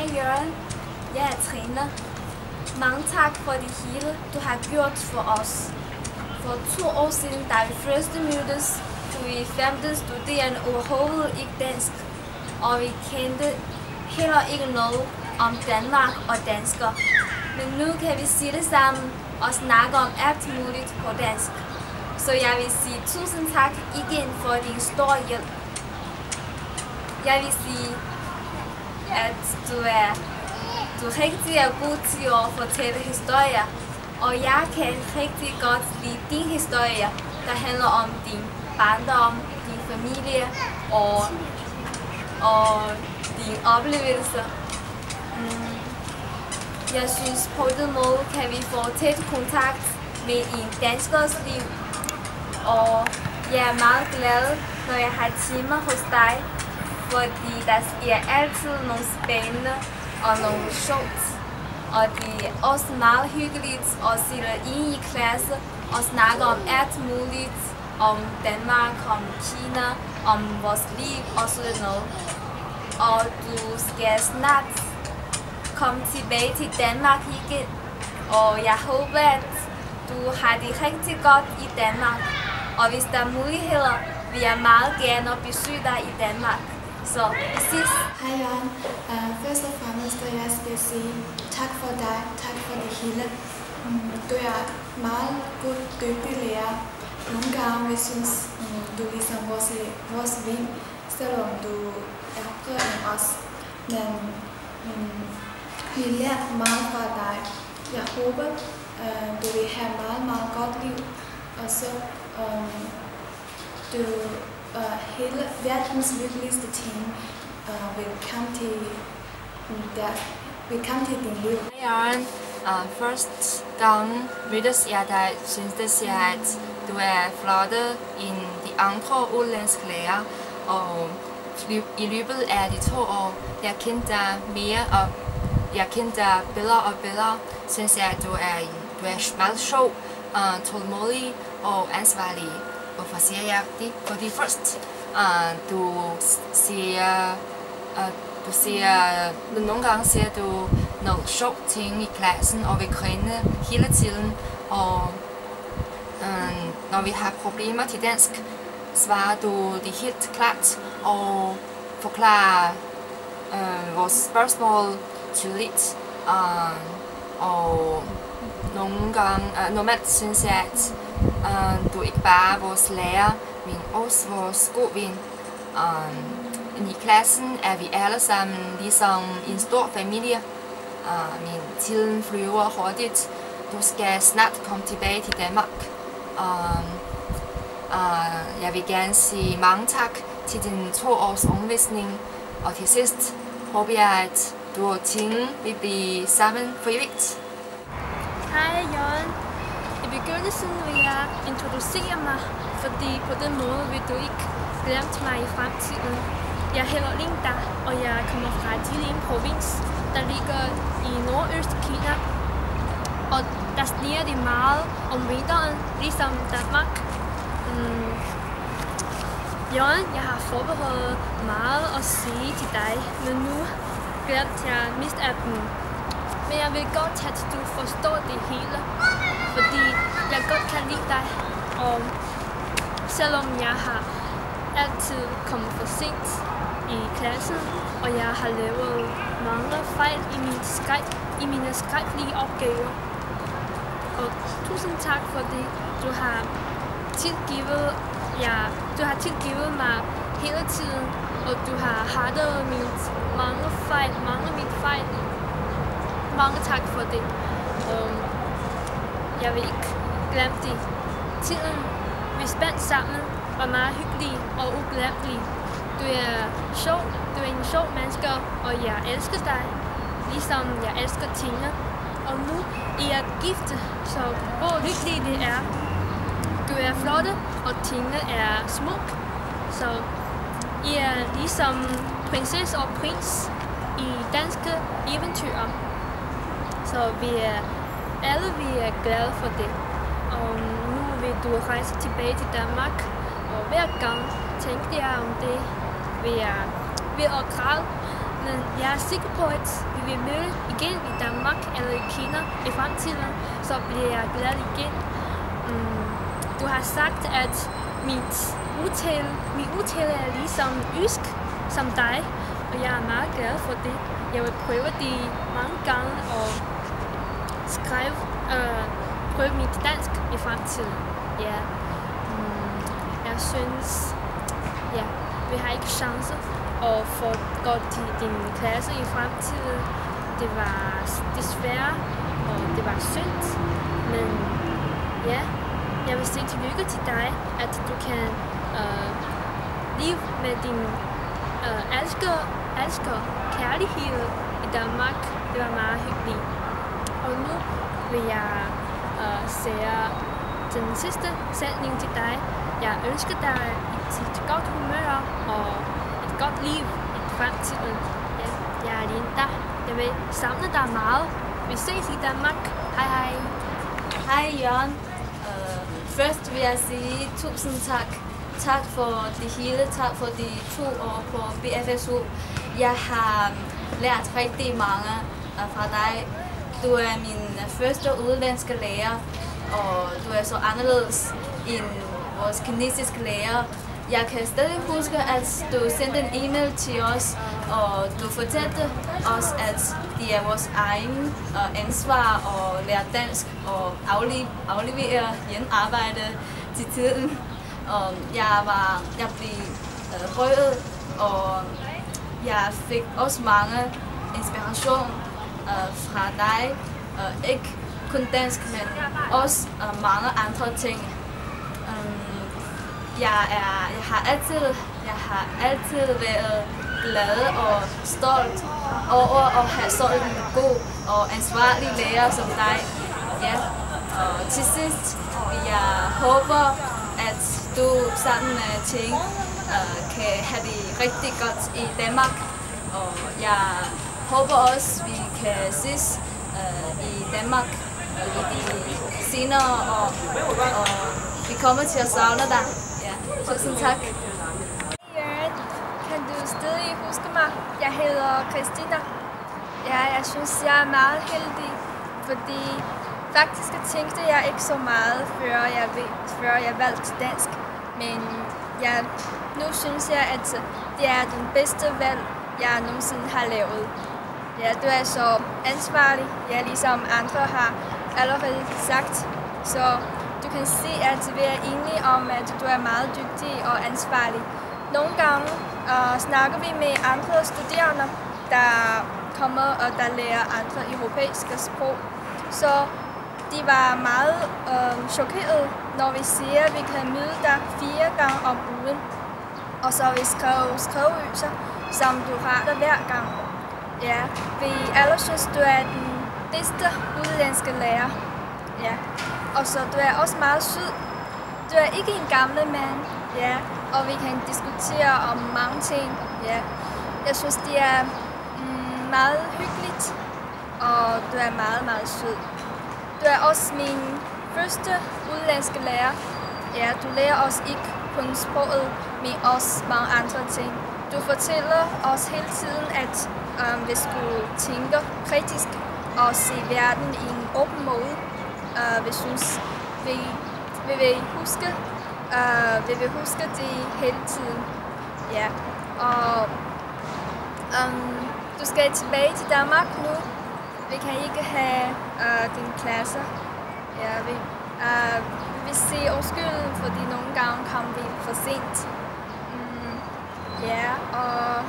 Hej Jørgen, jeg er træner. Mange tak for det hele, du har gjort for os. For to år siden, da vi første mødtes, kunne vi femte studerende overhovedet ikke dansk. Og vi kendte heller ikke noget om Danmark og dansker. Men nu kan vi sidde sammen og snakke om alt muligt på dansk. Så jeg vil sige tusind tak igen for din store hjælp. Jeg vil sige, at du er, du er rigtig er god til at fortælle historier. Og jeg kan rigtig godt lide din historie, der handler om din barndom, din familie og, og dine oplevelser. Mm. Jeg synes, på den måde kan vi få tæt kontakt med en danskers liv. Og jeg er meget glad, når jeg har timer hos dig, fordi der sker altid nogle spændende og nogle sjovt. Og det er også meget hyggeligt at sidde i i klasse og snakke om alt muligt. Om Danmark, om Kina, om vores liv og sådan noget. Og du skal snart komme tilbage til Danmark igen. Og jeg håber, at du har det rigtig godt i Danmark. Og hvis der er muligheder, vil jeg meget gerne besøge dig i Danmark. So, this is... Hi, Jan. Uh, first of all, Mr. jeg skal sige tak for dig, tak for det hele. Mm, du er meget god, dygtig lærer. Nogle gange vi synes, mm, du er ligesom vores, vores ven, selvom du er ældre end os. Men mm, vi lærer meget fra dig. Jeg håber, uh, du vil have meget, meget godt liv. Og så um, du uh, hele verdens lykkeligste ting uh, vil komme til, der, vil komme til din liv. Hej Jørgen. Uh, først gang mødtes jeg dig, syntes jeg, at du er flottere end de andre udlandske lærer. Og i løbet af de to år, jeg kendte dig mere og jeg kendte dig bedre og bedre, synes jeg, at du er, du er meget sjov, uh, tålmodig og ansvarlig. Hvorfor siger jeg det? Fordi først, uh, du siger, uh, du siger, uh, nogle gange siger du nogle sjove ting i klassen, og vi griner hele tiden. Og uh, når vi har problemer til dansk, svarer du det helt klart og forklarer uh, vores spørgsmål tydeligt. Uh, og nogle gange, uh, normalt synes jeg, at uh, du ikke bare vores lærer, men også vores god ven. Uh, I klassen er vi alle sammen ligesom en stor familie. Uh, men tiden flyver hurtigt. Du skal snart komme tilbage til Danmark. Uh, uh, jeg vil gerne sige mange tak til din to års undervisning. Og til sidst håber jeg, at du og Tine vil blive sammen for evigt. Hej Jørgen. Begyndelsen vil jeg introducere mig, fordi på den måde vil du ikke glemme mig i fremtiden. Jeg hedder Linda, og jeg kommer fra Jilin provins, der ligger i nordøst Kina. Og der sniger det meget om vinteren, ligesom Danmark. Mm. Jørgen, jeg har forberedt meget at sige til dig, men nu glemte jeg mest af dem. Men jeg vil godt, at du forstår det hele, fordi jeg godt kan lide dig. Og selvom jeg har altid kommet for sent i klassen, og jeg har lavet mange fejl i, min skræk, i mine skrækkelige opgaver. Og tusind tak for det, du har tilgivet, ja, du har tilgivet mig hele tiden, og du har hattet mine mange fejl, mange af mine fejl. Mange tak for det. Og jeg vil ikke glemme det. Tiden, vi spændt sammen, var meget hyggelig og uglemmelig. Du er sjov, du er en sjov menneske, og jeg elsker dig, ligesom jeg elsker Tina. Og nu er jeg gift, så hvor lykkelig det er. Du er flotte, og Tina er smuk, så I er ligesom prinsesse og prins i danske eventyr. Så vi er alle vi er glade for det. Og nu vil du rejse tilbage til Danmark, og hver gang tænkte jeg om det ved at, ved at græde, Men jeg er sikker på, at vi vil møde igen i Danmark eller i Kina i fremtiden, så bliver jeg glad igen. Mm, du har sagt, at mit udtale, min udtale er ligesom ysk som dig, og jeg er meget glad for det. Jeg vil prøve det mange gange og skrive, og prøve mit dansk i fremtiden. Ja. Mm, jeg synes, ja, vi har ikke chance at få godt til din klasse i fremtiden. Det var desværre, og det var synd, men ja, jeg vil sige tillykke til dig, at du kan øh, leve med din øh, elsker, elsker kærlighed i Danmark. Det var meget hyggeligt. Og nu vil jeg øh, sige den sidste sætning til dig. Jeg ønsker dig et, et godt humør og et godt liv i fremtiden. Ja, jeg er Linda. Jeg vil savne dig meget. Vi ses i Danmark. Hej hej. Hej Jørgen. Uh, først vil jeg sige tusind tak. Tak for det hele. Tak for de to år på BFSU. Jeg har øh, lært rigtig mange øh, fra dig. Du er min første udlandske lærer, og du er så anderledes end vores kinesiske lærer. Jeg kan stadig huske, at du sendte en e-mail til os, og du fortalte os, at det er vores egen øh, ansvar at lære dansk og aflevere hjemmearbejde til tiden. Og jeg, var, jeg blev øh, røget, og jeg fik også mange inspiration øh, fra dig. Øh, ikke kun dansk, men også øh, mange andre ting. Øh, jeg, er, jeg, har altid, jeg har altid været glad og stolt over at have sådan en god og ansvarlig lærer som dig. Ja. Og til sidst, jeg håber, at du sammen med ting øh, kan have det rigtig godt i Danmark. Og jeg håber også, vi kan ses øh, i Danmark i de senere år. Og vi kommer til at savne dig. Ja, tusind tak. Kan du stadig huske mig? Jeg hedder Christina. Ja, jeg synes, jeg er meget heldig, fordi faktisk tænkte jeg ikke så meget, før jeg, før jeg valgte dansk. Men ja, nu synes jeg, at det er den bedste valg, jeg nogensinde har lavet. Ja, du er så ansvarlig, ja, ligesom andre har allerede sagt. Så du kan se, at vi er enige om, at du er meget dygtig og ansvarlig. Nogle gange uh, snakker vi med andre studerende, der kommer og der lærer andre europæiske sprog. Så de var meget øh, chokeret, når vi siger, at vi kan møde dig fire gange om ugen. Og så vi skrev skriveøvelser, som du har hver gang. Ja, vi alle synes, du er den bedste udlandske lærer. Ja. Og så du er også meget sød. Du er ikke en gammel mand. Ja. Og vi kan diskutere om mange ting. Ja. Jeg synes, det er mm, meget hyggeligt. Og du er meget, meget sød. Du er også min første udlandske lærer. Ja, du lærer os ikke kun sproget, men også mange andre ting. Du fortæller os hele tiden, at Øhm, um, vi skulle tænke kritisk og se verden i en åben måde. Uh, vi synes, øh, vi, vi vil huske, uh, vi vil huske det hele tiden. Ja, og um, du skal tilbage til Danmark nu. Vi kan ikke have uh, din klasse. Ja, vi, uh, vi vil sige undskyld, fordi nogle gange kom vi for sent. Mm, ja, og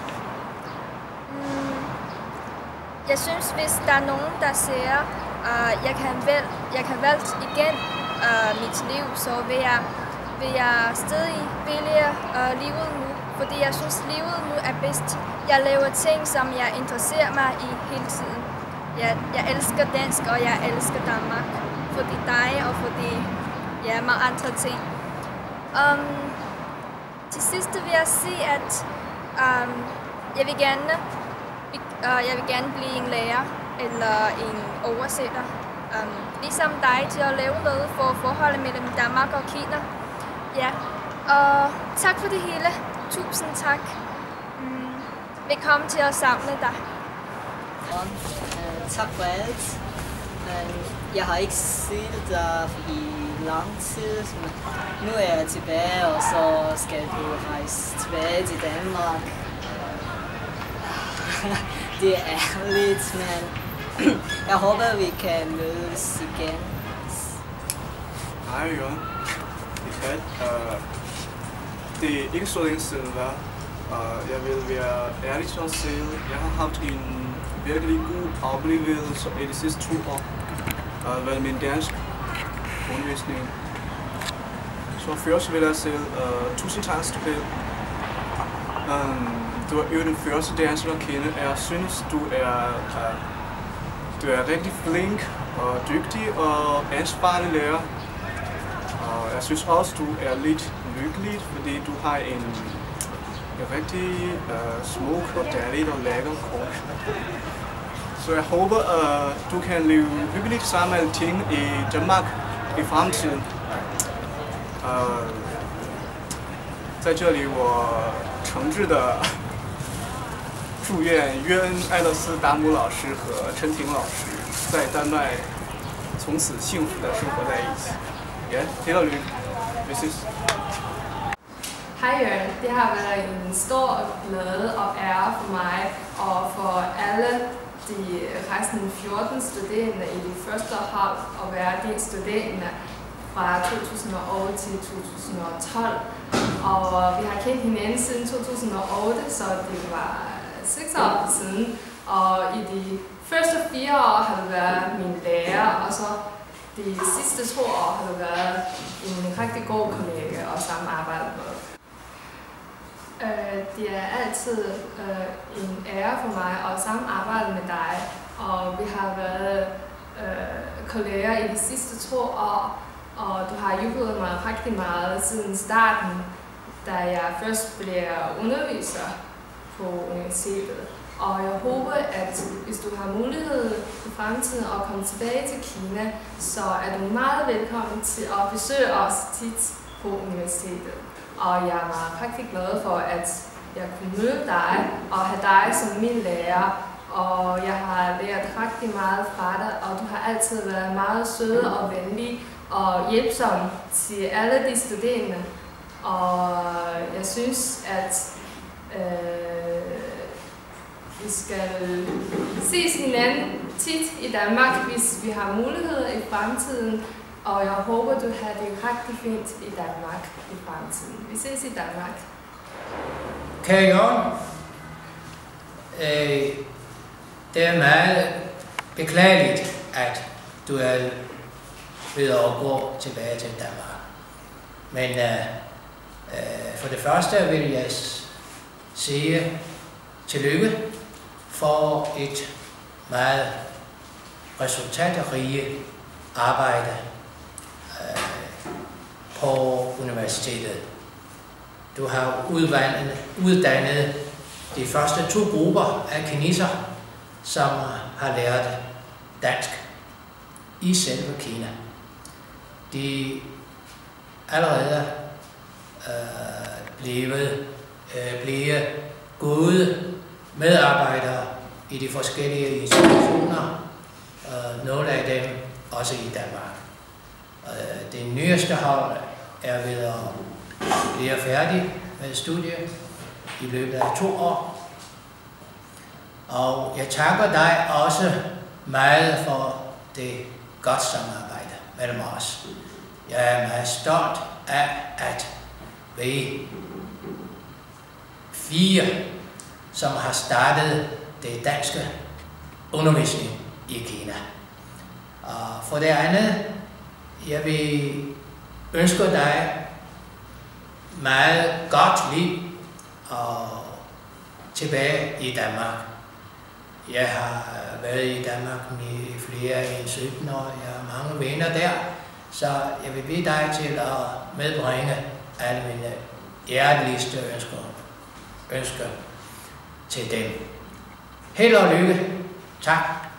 jeg synes, hvis der er nogen, der siger, uh, jeg kan vel, jeg kan vælge igen uh, mit liv, så vil jeg, vil jeg stadig vælge uh, livet nu, fordi jeg synes, livet nu er bedst. Jeg laver ting, som jeg interesserer mig i hele tiden. Jeg, jeg elsker dansk, og jeg elsker Danmark. Fordi dig og fordi ja, mange andre ting. Um, til sidst vil jeg sige, at um, jeg vil gerne uh, jeg vil gerne blive en lærer eller en oversætter. Um, ligesom dig til at lave noget for forholdet mellem Danmark og Kina. Ja, og tak for det hele. Tusind tak. Mm, vil komme til at savne dig. Uh, tak for alt. Uh, jeg har ikke set dig i lang tid, men nu er jeg tilbage, og så skal du rejse tilbage til Danmark. det er lidt, men jeg håber, vi kan mødes igen. Hej Jørgen. Det er uh, det er ikke så længe siden, hvad? Uh, jeg vil være ærlig til at sige, jeg har haft en virkelig god oplevelse i de sidste to år uh, ved min dansk undervisning. Så først vil jeg sige uh, tusind tak til. Um, du er jo den første dansker at kende. Jeg synes, du er, uh, du er rigtig flink og dygtig og ansvarlig lærer. Og jeg synes også, du er lidt lykkelig, fordi du har en, en rigtig uh, smuk og dejlig og lækker krop. Så jeg håber, at uh, du kan leve hyggeligt sammen med ting i Danmark i fremtiden. Uh, 在这里，我 诚挚的祝愿约恩·艾勒斯达姆老师和陈婷老师在丹麦从此幸福的生活在一起。Ja, held og lykke. Vi ses. Hej Jørgen, det har været en stor glæde og ære for mig og for alle de resten 14 studerende i det første hold at være de studerende fra 2008 til 2012. Og vi har kendt hinanden siden 2008, så det var seks år siden. Og i de første fire år har du været min lærer, og så de sidste to år har du været en rigtig god kollega og samarbejde med. Øh, det er altid øh, en ære for mig at samarbejde med dig, og vi har været øh, kolleger i de sidste to år, og du har hjulpet mig rigtig meget siden starten, da jeg først bliver underviser på universitetet. Og jeg håber, at hvis du har mulighed i fremtiden at komme tilbage til Kina, så er du meget velkommen til at besøge os tit på universitetet. Og jeg var rigtig glad for, at jeg kunne møde dig og have dig som min lærer. Og jeg har lært rigtig meget fra dig, og du har altid været meget sød og venlig og hjælpsom til alle de studerende. Og jeg synes, at øh, vi skal ses hinanden tit i Danmark, hvis vi har mulighed i fremtiden. Og jeg håber, du har det rigtig fint i Danmark i fremtiden. Vi ses i Danmark. Kære Jørgen, øh, det er meget beklageligt, at du er ved at gå tilbage til Danmark. Men øh, Øh, for det første vil jeg sige tillykke for et meget resultatrige arbejde øh, på universitetet. Du har uddannet, uddannet de første to grupper af kineser, som har lært dansk i selve Kina. De allerede øh, blevet, øh, blevet gode medarbejdere i de forskellige institutioner, øh, nogle af dem også i Danmark. Øh, det nyeste hold er ved at blive færdig med studiet i løbet af to år. Og jeg takker dig også meget for det godt samarbejde mellem os. Jeg er meget stolt af, at vi fire, som har startet det danske undervisning i Kina. Og for det andet, jeg vil ønske dig meget godt liv og tilbage i Danmark. Jeg har været i Danmark i flere end 17 år. Jeg har mange venner der, så jeg vil bede dig til at medbringe alle mine hjerteligste ønsker, ønsker til dem. Held og lykke. Tak.